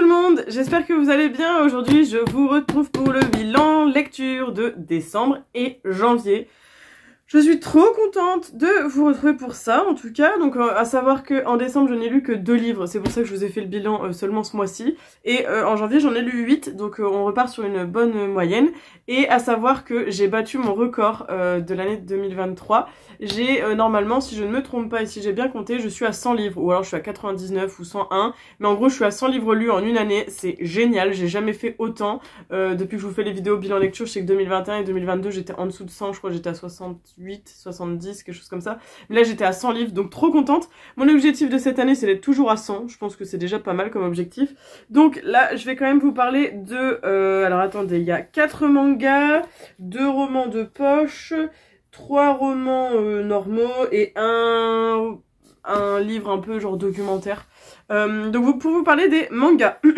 Tout le monde, j'espère que vous allez bien. Aujourd'hui, je vous retrouve pour le bilan lecture de décembre et janvier. Je suis trop contente de vous retrouver pour ça, en tout cas. Donc, euh, à savoir que en décembre, je n'ai lu que deux livres. C'est pour ça que je vous ai fait le bilan euh, seulement ce mois-ci. Et euh, en janvier, j'en ai lu 8. Donc, on repart sur une bonne moyenne. Et à savoir que j'ai battu mon record de l'année 2023. J'ai normalement, si je ne me trompe pas et si j'ai bien compté, je suis à 100 livres. Ou alors, je suis à 99 ou 101. Mais en gros, je suis à 100 livres lus en une année. C'est génial. J'ai jamais fait autant. depuis que je vous fais les vidéos bilan lecture, je sais que 2021 et 2022, j'étais en dessous de 100. Je crois que j'étais à 68 70, quelque chose comme ça. Là, j'étais à 100 livres, donc trop contente. Mon objectif de cette année, c'est d'être toujours à 100. Je pense que c'est déjà pas mal comme objectif. Donc là, je vais quand même vous parler de... Euh, alors attendez, il y a 4 mangas, 2 romans de poche, 3 romans euh, normaux et un, un livre un peu genre documentaire. Euh, donc pour vous parler des mangas.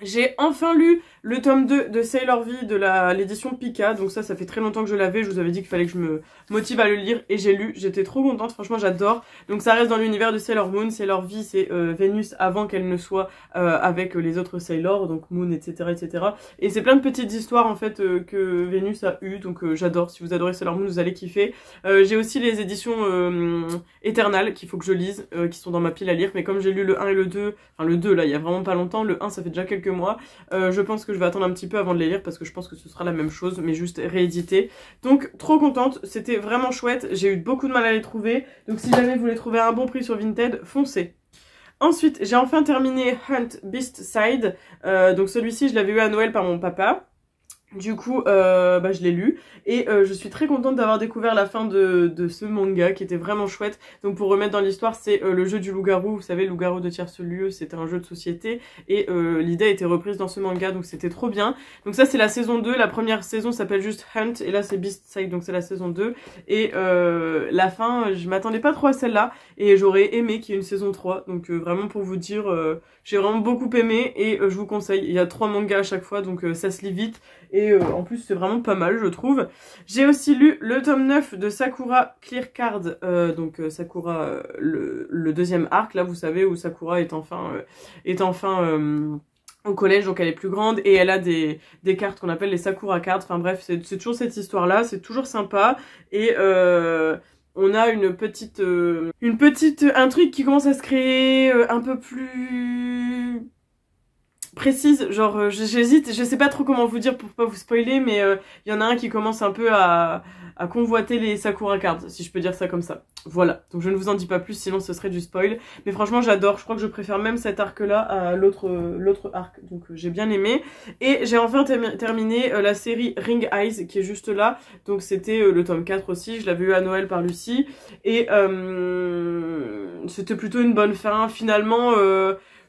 J'ai enfin lu le tome 2 de Sailor V de l'édition Pika. Donc ça, ça fait très longtemps que je l'avais. Je vous avais dit qu'il fallait que je me motive à le lire et j'ai lu. J'étais trop contente. Franchement, j'adore. Donc ça reste dans l'univers de Sailor Moon. Sailor V, c'est euh, Vénus avant qu'elle ne soit euh, avec les autres Sailor, donc Moon, etc., etc. Et c'est plein de petites histoires en fait euh, que Vénus a eu. Donc j'adore. Si vous adorez Sailor Moon, vous allez kiffer. j'ai aussi les éditions éternales qu'il faut que je lise, qui sont dans ma pile à lire. Mais comme j'ai lu le 1 et le 2, enfin le 2 là, il y a vraiment pas longtemps. Le 1, ça fait déjà quelques mois. je pense que je vais attendre un petit peu avant de les lire parce que je pense que ce sera la même chose, mais juste réédité. Donc trop contente, c'était vraiment chouette, j'ai eu beaucoup de mal à les trouver, donc si jamais vous les trouvez à un bon prix sur Vinted, foncez Ensuite, j'ai enfin terminé Hunt Beast Side. Euh, donc celui-ci, je l'avais eu à Noël par mon papa. Du coup, euh, bah, je l'ai lu et euh, je suis très contente d'avoir découvert la fin de, de, ce manga qui était vraiment chouette. Donc pour remettre dans l'histoire, c'est euh, le jeu du loup-garou. Vous savez, loup-garou de tierce lieu, c'était un jeu de société et euh, l'idée a été reprise dans ce manga, donc c'était trop bien. Donc ça, c'est la saison 2. La première saison s'appelle juste Hunt et là, c'est Beast Side, donc c'est la saison 2. Et la fin, je m'attendais pas trop à celle-là et j'aurais aimé qu'il y ait une saison 3. Donc vraiment pour vous dire, j'ai vraiment beaucoup aimé et je vous conseille. Il y a trois mangas à chaque fois, donc ça se lit vite. Et euh, en plus, c'est vraiment pas mal, je trouve. J'ai aussi lu le tome 9 de Sakura Clear Card. Euh, donc euh, Sakura, le, deuxième arc, là, vous savez, où Sakura est enfin... est enfin au collège, donc elle est plus grande et elle a des, des cartes qu'on appelle les Sakura Cards. Enfin bref, c'est toujours cette histoire-là, c'est toujours sympa et on a une petite, une petite intrigue qui commence à se créer un peu plus précise, genre euh, j'hésite, je sais pas trop comment vous dire pour pas vous spoiler, mais il euh, y en a un qui commence un peu à, à, convoiter les Sakura Cards, si je peux dire ça comme ça. Voilà, donc je ne vous en dis pas plus, sinon ce serait du spoil. Mais franchement j'adore, je crois que je préfère même cet arc-là à l'autre l'autre arc, donc euh, j'ai bien aimé. Et j'ai enfin terminé la série Ring Eyes, qui est juste là, donc c'était le tome 4 aussi, je l'avais eu à Noël par Lucie, et c'était plutôt une bonne fin, finalement...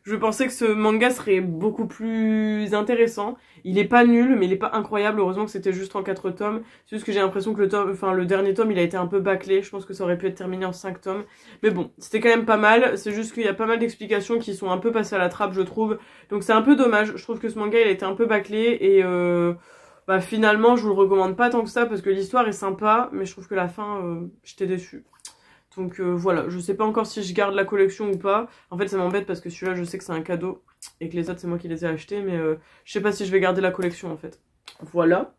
Je pensais que ce manga serait beaucoup plus intéressant. Il est pas nul, mais il est pas incroyable. Heureusement que c'était juste en 4 tomes. C'est juste que j'ai l'impression que le tome, enfin, le dernier tome, il a été un peu bâclé. Je pense que ça aurait pu être terminé en 5 tomes. Mais bon, c'était quand même pas mal. C'est juste qu'il y a pas mal d'explications qui sont un peu passées à la trappe, je trouve. Donc c'est un peu dommage. Je trouve que ce manga, il a été un peu bâclé et euh, bah finalement, je vous le recommande pas tant que ça parce que l'histoire est sympa, mais je trouve que la fin, euh, j'étais déçue. Donc euh, voilà, je sais pas encore si je garde la collection ou pas. En fait, ça m'embête parce que celui-là, je sais que c'est un cadeau et que les autres, c'est moi qui les ai achetés, mais euh, je sais pas si je vais garder la collection en fait. Voilà.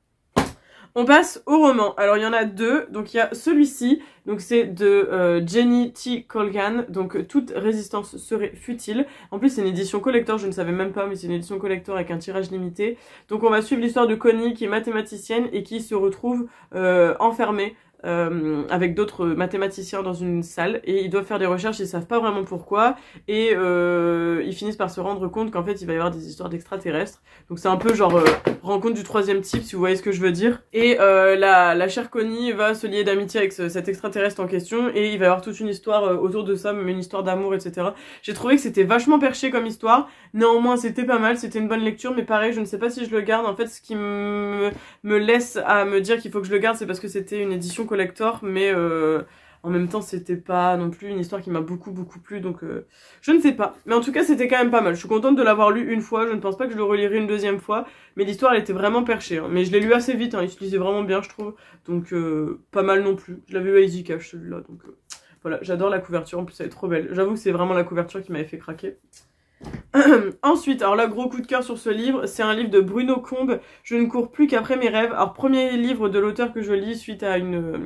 On passe au roman. Alors il y en a deux. Donc il y a celui-ci. Donc c'est de euh, Jenny T. Colgan. Donc toute résistance serait futile. En plus c'est une édition collector. Je ne savais même pas, mais c'est une édition collector avec un tirage limité. Donc on va suivre l'histoire de Connie qui est mathématicienne et qui se retrouve enfermée euh, avec d'autres mathématiciens dans une salle et ils doivent faire des recherches, ils savent pas vraiment pourquoi et euh, ils finissent par se rendre compte qu'en fait il va y avoir des histoires d'extraterrestres. Donc c'est un peu genre euh, rencontre du troisième type si vous voyez ce que je veux dire. Et euh, la, la chère Connie va se lier d'amitié avec cet extraterrestre en question et il va y avoir toute une histoire euh, autour de ça, même une histoire d'amour, etc. J'ai trouvé que c'était vachement perché comme histoire. Néanmoins c'était pas mal, c'était une bonne lecture, mais pareil je ne sais pas si je le garde. En fait ce qui me, me laisse à me dire qu'il faut que je le garde c'est parce que c'était une édition collector, mais euh, en même temps, c'était pas non plus une histoire qui m'a beaucoup beaucoup plu, donc euh, je ne sais pas. Mais en tout cas, c'était quand même pas mal. Je suis contente de l'avoir lu une fois, je ne pense pas que je le relirai une deuxième fois, mais l'histoire, elle était vraiment perchée. Hein. Mais je l'ai lu assez vite, hein. il se lisait vraiment bien, je trouve, donc euh, pas mal non plus. Je l'avais eu à Easy Cash, celui-là, donc voilà. J'adore la couverture, en plus elle est trop belle. J'avoue que c'est vraiment la couverture qui m'avait fait craquer. Ensuite, alors là, gros coup de cœur sur ce livre, c'est un livre de Bruno Combe, Je ne cours plus qu'après mes rêves. Alors, premier livre de l'auteur que je lis suite à une euh,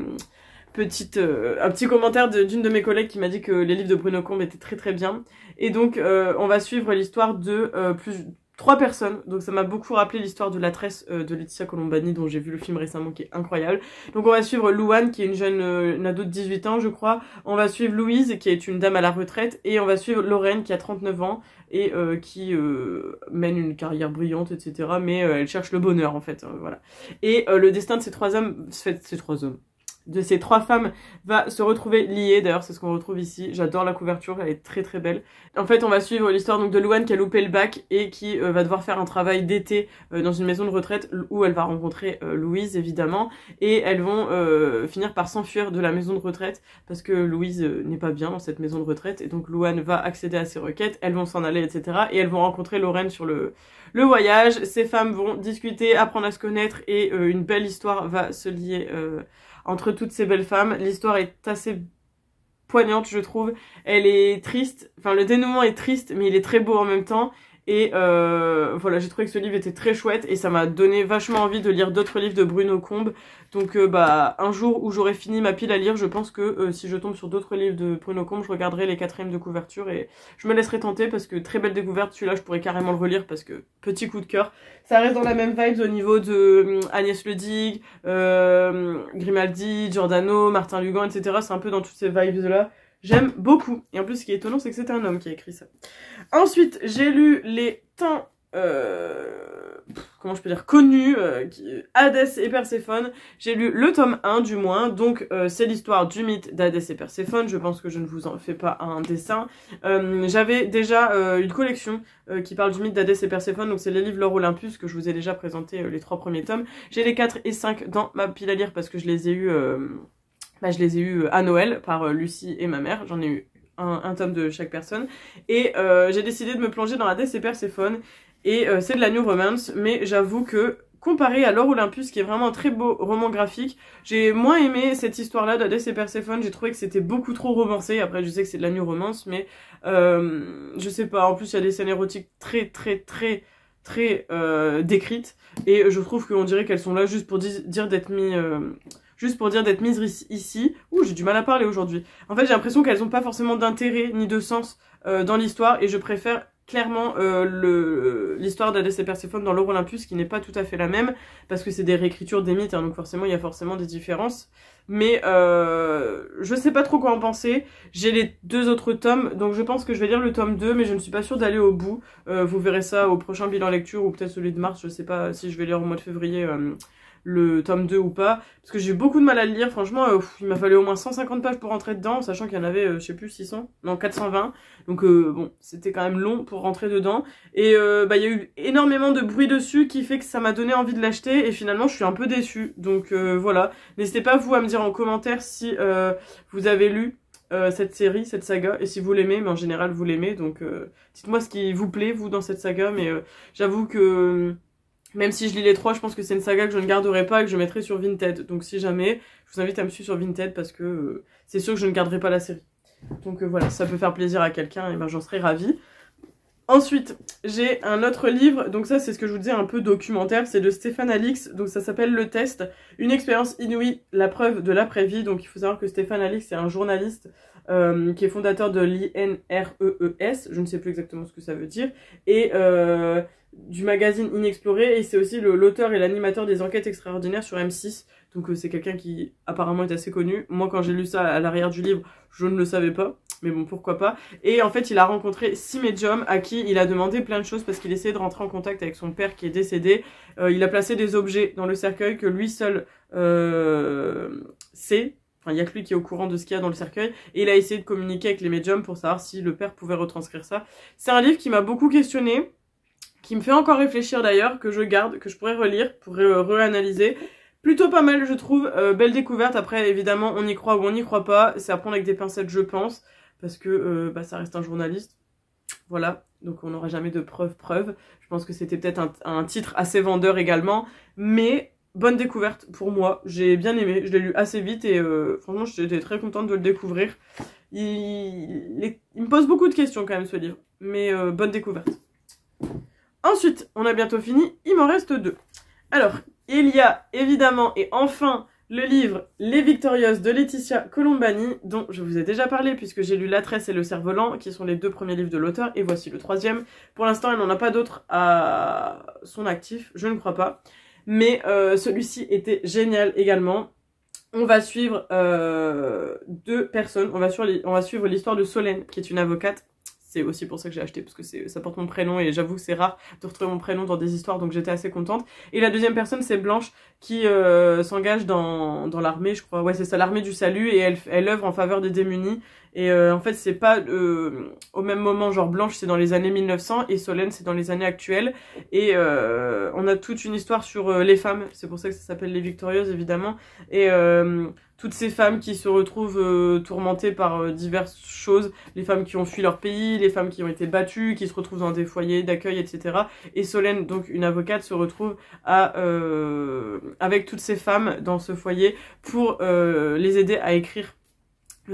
petite, euh, un petit commentaire d'une de, mes collègues qui m'a dit que les livres de Bruno Combe étaient très très bien. Et donc, euh, on va suivre l'histoire de plus trois personnes. Donc ça m'a beaucoup rappelé l'histoire de la tresse euh, de Laetitia Colombani dont j'ai vu le film récemment qui est incroyable. Donc on va suivre Louane qui est une jeune euh, ado de 18 ans je crois. On va suivre Louise qui est une dame à la retraite et on va suivre Lorraine qui a 39 ans et euh, qui mène une carrière brillante etc. Mais elle cherche le bonheur en fait. voilà. Et le destin de ces trois hommes, ces trois hommes, de ces trois femmes va se retrouver liée. D'ailleurs, c'est ce qu'on retrouve ici. J'adore la couverture, elle est très très belle. En fait, on va suivre l'histoire donc de Louane qui a loupé le bac et qui euh, va devoir faire un travail d'été euh, dans une maison de retraite où elle va rencontrer euh, Louise évidemment et elles vont finir par s'enfuir de la maison de retraite parce que Louise n'est pas bien dans cette maison de retraite et donc Louane va accéder à ses requêtes. Elles vont s'en aller, etc. Et elles vont rencontrer Lorraine sur le le voyage. Ces femmes vont discuter, apprendre à se connaître et une belle histoire va se lier entre toutes ces belles femmes. L'histoire est assez poignante, je trouve. Elle est triste, enfin le dénouement est triste, mais il est très beau en même temps. Et euh, voilà, j'ai trouvé que ce livre était très chouette et ça m'a donné vachement envie de lire d'autres livres de Bruno Combe. Donc euh, bah un jour où j'aurai fini ma pile à lire, je pense que euh, si je tombe sur d'autres livres de Bruno Combe, je regarderai les quatrièmes de couverture et je me laisserai tenter parce que très belle découverte. Celui-là, je pourrais carrément le relire parce que petit coup de cœur. Ça reste dans la même vibe au niveau de Agnès Ledig, Grimaldi, Giordano, Martin Lugan, etc. C'est un peu dans toutes ces vibes là. J'aime beaucoup. Et en plus, ce qui est étonnant, c'est que c'est un homme qui a écrit ça. Ensuite, j'ai lu les temps... Euh, comment je peux dire connus, euh, Hadès et Perséphone. J'ai lu le tome 1 du moins, donc euh, c'est l'histoire du mythe d'Hadès et Perséphone. Je pense que je ne vous en fais pas un dessin. J'avais déjà une collection qui parle du mythe d'Hadès et Perséphone, donc c'est les livres L'Or Olympus que je vous ai déjà présenté les trois premiers tomes. J'ai les 4 et 5 dans ma pile à lire parce que je les ai eus bah, je les ai eus à Noël par euh, Lucie et ma mère. J'en ai eu un, tome de chaque personne. Et euh, j'ai décidé de me plonger dans la et Perséphone. Et euh, c'est de la New Romance, mais j'avoue que comparé à l'Or Olympus, qui est vraiment un très beau roman graphique, j'ai moins aimé cette histoire-là d'Hadès et Perséphone. J'ai trouvé que c'était beaucoup trop romancé. Après, je sais que c'est de la New Romance, mais je sais pas. En plus, il y a des scènes érotiques très, très, très, très décrites. Et je trouve qu'on dirait qu'elles sont là juste pour dire d'être mis juste pour dire d'être mise ici. Ouh, j'ai du mal à parler aujourd'hui. En fait, j'ai l'impression qu'elles n'ont pas forcément d'intérêt ni de sens euh, dans l'histoire et je préfère clairement euh, l'histoire d'Hadès et Perséphone dans l'Or qui n'est pas tout à fait la même parce que c'est des réécritures des mythes, hein, donc forcément il y a forcément des différences. Mais euh, je sais pas trop quoi en penser. J'ai les deux autres tomes, donc je pense que je vais lire le tome 2, mais je ne suis pas sûre d'aller au bout. Euh, vous verrez ça au prochain bilan lecture ou peut-être celui de mars, je sais pas si je vais lire au mois de février le tome 2 ou pas, parce que j'ai eu beaucoup de mal à le lire, franchement, euh, il m'a fallu au moins 150 pages pour rentrer dedans, sachant qu'il y en avait, euh, je sais plus, 600, non, 420, donc euh, bon, c'était quand même long pour rentrer dedans, et bah il y a eu énormément de bruit dessus qui fait que ça m'a donné envie de l'acheter, et finalement je suis un peu déçue, donc voilà, n'hésitez pas vous à me dire en commentaire si vous avez lu cette série, cette saga, et si vous l'aimez, mais en général vous l'aimez, donc dites-moi ce qui vous plaît, vous, dans cette saga, mais j'avoue que même si je lis les trois, je pense que c'est une saga que je ne garderai pas et que je mettrai sur Vinted. Donc si jamais, je vous invite à me suivre sur Vinted parce que euh, c'est sûr que je ne garderai pas la série. Donc euh, voilà, ça peut faire plaisir à quelqu'un et ben j'en serais ravie. Ensuite, j'ai un autre livre, donc ça c'est ce que je vous disais un peu documentaire, c'est de Stéphane Alix, donc ça s'appelle Le Test, une expérience inouïe, la preuve de l'après-vie, donc il faut savoir que Stéphane Alix c'est un journaliste euh, qui est fondateur de l'INREES, je ne sais plus exactement ce que ça veut dire, et du magazine Inexploré et c'est aussi l'auteur et l'animateur des enquêtes extraordinaires sur M6. Donc euh, c'est quelqu'un qui apparemment est assez connu. Moi quand j'ai lu ça à l'arrière du livre, je ne le savais pas. Mais bon, pourquoi pas. Et en fait, il a rencontré six médiums à qui il a demandé plein de choses parce qu'il essayait de rentrer en contact avec son père qui est décédé. Euh, il a placé des objets dans le cercueil que lui seul euh, sait. Enfin, il y a que lui qui est au courant de ce qu'il y a dans le cercueil. Et il a essayé de communiquer avec les médiums pour savoir si le père pouvait retranscrire ça. C'est un livre qui m'a beaucoup questionné qui me fait encore réfléchir d'ailleurs, que je garde, que je pourrais relire pour réanalyser. Plutôt pas mal, je trouve. Euh, belle découverte. Après, évidemment, on y croit ou on n'y croit pas. C'est à prendre avec des pincettes, je pense. Parce que euh, bah, ça reste un journaliste. Voilà. Donc on n'aura jamais de preuves, preuves. Je pense que c'était peut-être un, titre assez vendeur également. Mais bonne découverte pour moi. J'ai bien aimé. Je l'ai lu assez vite et euh, franchement, j'étais très contente de le découvrir. Il, il, me pose beaucoup de questions quand même ce livre. mais bonne découverte. Ensuite, on a bientôt fini, il m'en reste deux. Alors, il y a évidemment et enfin le livre Les Victorieuses de Laetitia Colombani, dont je vous ai déjà parlé puisque j'ai lu La Tresse et Le Cerf-Volant, qui sont les deux premiers livres de l'auteur, et voici le troisième. Pour l'instant, elle n'en a pas d'autres à son actif, je ne crois pas. Mais euh, celui-ci était génial également. On va suivre euh, deux personnes, on va suivre l'histoire de Solène, qui est une avocate c'est aussi pour ça que j'ai acheté, parce que ça porte mon prénom et j'avoue que c'est rare de retrouver mon prénom dans des histoires, donc j'étais assez contente. Et la deuxième personne, c'est Blanche, qui euh, s'engage dans, dans l'armée, je crois. Ouais, c'est ça, l'armée du salut, et elle, elle œuvre en faveur des démunis. Et euh, en fait, c'est pas euh, au même moment, genre Blanche, c'est dans les années 1900, et Solène, c'est dans les années actuelles. Et on a toute une histoire sur les femmes, c'est pour ça que ça s'appelle Les Victorieuses, évidemment. Et toutes ces femmes qui se retrouvent euh, tourmentées par euh, diverses choses, les femmes qui ont fui leur pays, les femmes qui ont été battues, qui se retrouvent dans des foyers d'accueil, etc. Et Solène, donc une avocate, se retrouve euh, avec toutes ces femmes dans ce foyer pour les aider à écrire euh,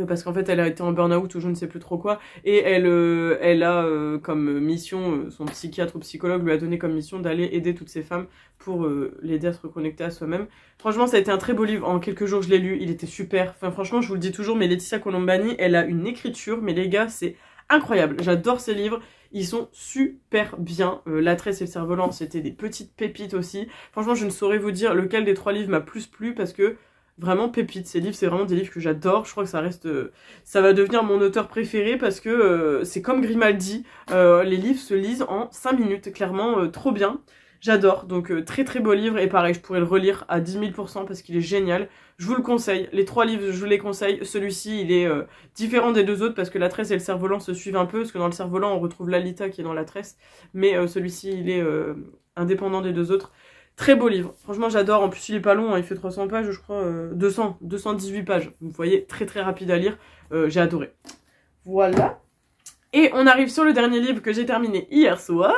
parce qu'en fait elle a été en burn-out ou je ne sais plus trop quoi et elle euh, elle a euh, comme mission son psychiatre ou psychologue lui a donné comme mission d'aller aider toutes ces femmes pour l'aider à se reconnecter à soi-même. Franchement ça a été un très beau livre en quelques jours je l'ai lu, il était super. Enfin franchement je vous le dis toujours mais Laetitia Colombani elle a une écriture mais les gars c'est incroyable. J'adore ces livres. Ils sont super bien. La tresse et le cerf-volant, c'était des petites pépites aussi. Franchement, je ne saurais vous dire lequel des trois livres m'a plus plu parce que vraiment pépite. Ces livres, c'est vraiment des livres que j'adore. Je crois que ça reste, euh, ça va devenir mon auteur préféré parce que euh, c'est comme Grimaldi. Euh, les livres se lisent en 5 minutes, clairement, trop bien. J'adore, donc très très beau livre et pareil, je pourrais le relire à 10 000% parce qu'il est génial. Je vous le conseille, les trois livres, je vous les conseille. Celui-ci, il est différent des deux autres parce que la tresse et le cerf-volant se suivent un peu, parce que dans le cerf-volant, on retrouve Lalita qui est dans la tresse, mais celui-ci, il est indépendant des deux autres. Très beau livre. Franchement, j'adore. En plus, il est pas long. Hein. Il fait 300 pages, je crois. 200, euh, 218 pages. Vous voyez, très très rapide à lire. Euh, j'ai adoré. Voilà. Et on arrive sur le dernier livre que j'ai terminé hier soir.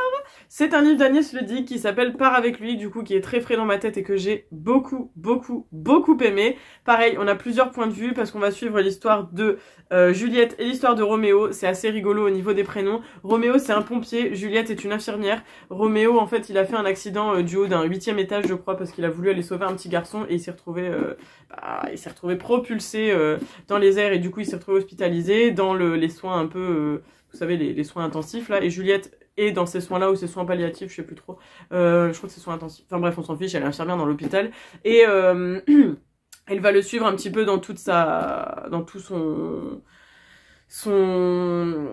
C'est un livre d'Agnès Ledy qui s'appelle Part avec lui, du coup qui est très frais dans ma tête et que j'ai beaucoup, beaucoup, beaucoup aimé. Pareil, on a plusieurs points de vue parce qu'on va suivre l'histoire de euh, Juliette et l'histoire de Roméo. C'est assez rigolo au niveau des prénoms. Roméo c'est un pompier, Juliette est une infirmière. Roméo en fait il a fait un accident euh, du haut d'un huitième étage je crois parce qu'il a voulu aller sauver un petit garçon et il s'est retrouvé, euh, bah, il s'est retrouvé propulsé dans les airs et du coup il s'est retrouvé hospitalisé dans les soins un peu vous savez, les, soins intensifs là. Et Juliette et dans ces soins-là ou ces soins palliatifs, je sais plus trop. Euh, je crois que c'est soins intensifs. Enfin bref, on s'en fiche, elle est infirmière dans l'hôpital. Et euh, elle va le suivre un petit peu dans toute sa... dans tout son... son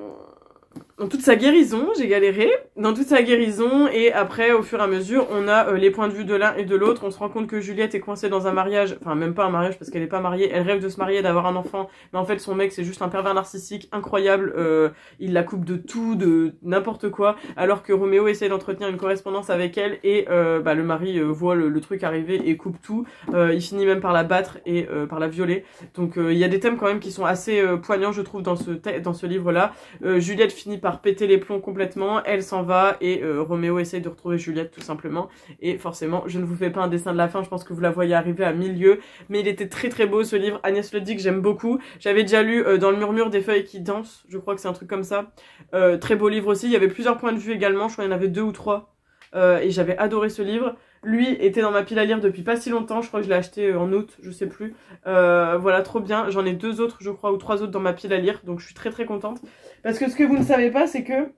dans toute sa guérison, j'ai galéré, dans toute sa guérison, et après, au fur et à mesure, on a euh, les points de vue de l'un et de l'autre, on se rend compte que Juliette est coincée dans un mariage, enfin même pas un mariage parce qu'elle est pas mariée, elle rêve de se marier, d'avoir un enfant, mais en fait son mec c'est juste un pervers narcissique incroyable, euh, il la coupe de tout, de n'importe quoi, alors que Roméo essaie d'entretenir une correspondance avec elle, et euh, bah, le mari voit le, truc arriver et coupe tout, il finit même par la battre et par la violer, donc il y a des thèmes quand même qui sont assez poignants je trouve dans ce, dans ce livre-là, Juliette finit par péter les plombs complètement, elle s'en va et euh, Roméo essaye de retrouver Juliette tout simplement. Et forcément, je ne vous fais pas un dessin de la fin, je pense que vous la voyez arriver à milieu, mais il était très très beau ce livre. Agnès le dit que j'aime beaucoup. J'avais déjà lu euh, Dans le murmure des feuilles qui dansent, je crois que c'est un truc comme ça. Euh, très beau livre aussi, il y avait plusieurs points de vue également, je crois qu'il y en avait deux ou trois. et j'avais adoré ce livre. Lui était dans ma pile à lire depuis pas si longtemps, je crois que je l'ai acheté en août, je sais plus. voilà, trop bien. J'en ai deux autres, je crois, ou trois autres dans ma pile à lire, donc je suis très très contente. Parce que ce que vous ne savez pas, c'est que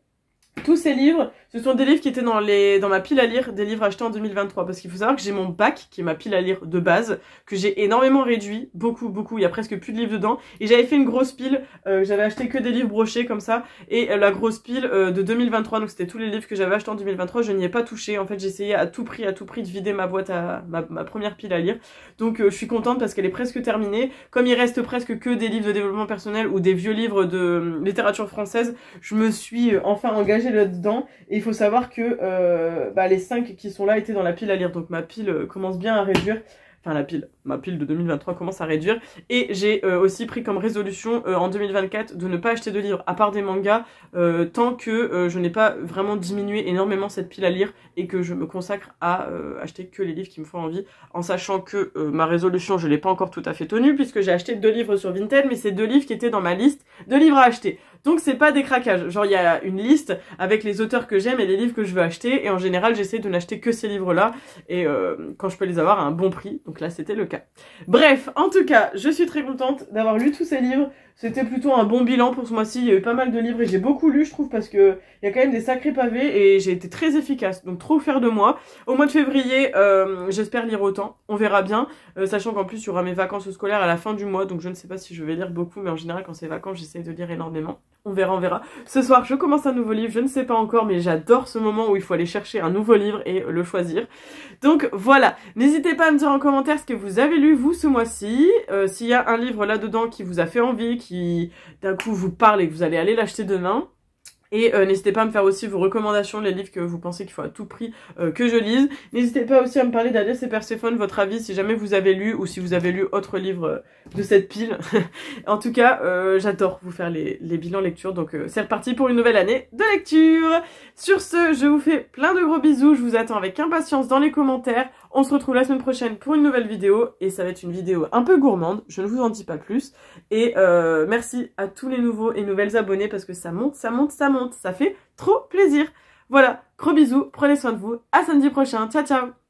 tous ces livres, ce sont des livres qui étaient dans, les, dans ma pile à lire, des livres achetés en 2023. Parce qu'il faut savoir que j'ai mon bac, qui est ma pile à lire de base, que j'ai énormément réduit, beaucoup, beaucoup, il y a presque plus de livres dedans. Et j'avais fait une grosse pile, euh, j'avais acheté que des livres brochés comme ça. Et euh, la grosse pile euh, de 2023, donc c'était tous les livres que j'avais achetés en 2023, je n'y ai pas touché. En fait, j'essayais à tout prix, à tout prix de vider ma boîte à ma, ma première pile à lire. Donc je suis contente parce qu'elle est presque terminée. Comme il reste presque que des livres de développement personnel ou des vieux livres de littérature française, je me suis enfin engagée là-dedans. Et il faut savoir que euh, bah, les 5 qui sont là étaient dans la pile à lire. Donc ma pile euh, commence bien à réduire. Enfin la pile. Ma pile de 2023 commence à réduire. Et j'ai euh, aussi pris comme résolution euh, en 2024 de ne pas acheter de livres à part des mangas euh, tant que je n'ai pas vraiment diminué énormément cette pile à lire et que je me consacre à acheter que les livres qui me font envie en sachant que ma résolution je l'ai pas encore tout à fait tenue puisque j'ai acheté deux livres sur Vinted mais c'est deux livres qui étaient dans ma liste de livres à acheter. Donc c'est pas des craquages. Genre il y a une liste avec les auteurs que j'aime et les livres que je veux acheter et en général j'essaie de n'acheter que ces livres-là et quand je peux les avoir à un bon prix. Donc là c'était le Bref, en tout cas, je suis très contente d'avoir lu tous ces livres. C'était plutôt un bon bilan pour ce mois-ci. Il y a eu pas mal de livres et j'ai beaucoup lu, je trouve, parce que il y a quand même des sacrés pavés et j'ai été très efficace. Donc trop fière de moi. Au mois de février, euh, j'espère lire autant. On verra bien. Euh, sachant qu'en plus, il y aura mes vacances scolaires à la fin du mois. Donc je ne sais pas si je vais lire beaucoup, mais en général, quand c'est vacances, j'essaie de lire énormément. On verra, on verra. Ce soir, je commence un nouveau livre. Je ne sais pas encore, mais j'adore ce moment où il faut aller chercher un nouveau livre et le choisir. Donc voilà. N'hésitez pas à me dire en commentaire ce que vous avez lu, vous, ce mois-ci. Euh, s'il y a un livre là-dedans qui vous a fait envie, qui d'un coup vous parle et que vous allez aller l'acheter demain. Et euh, n'hésitez pas à me faire aussi vos recommandations, les livres que vous pensez qu'il faut à tout prix euh, que je lise. N'hésitez pas aussi à me parler d'Alice et Perséphone, votre avis, si jamais vous avez lu ou si vous avez lu autre livre euh, de cette pile. en tout cas, j'adore vous faire les, les bilans lecture, donc c'est reparti pour une nouvelle année de lecture. Sur ce, je vous fais plein de gros bisous, je vous attends avec impatience dans les commentaires. On se retrouve la semaine prochaine pour une nouvelle vidéo, et ça va être une vidéo un peu gourmande, je ne vous en dis pas plus. Et merci à tous les nouveaux et nouvelles abonnés, parce que ça monte, ça monte, ça monte ça fait trop plaisir. Voilà, gros bisous, prenez soin de vous, à samedi prochain, ciao ciao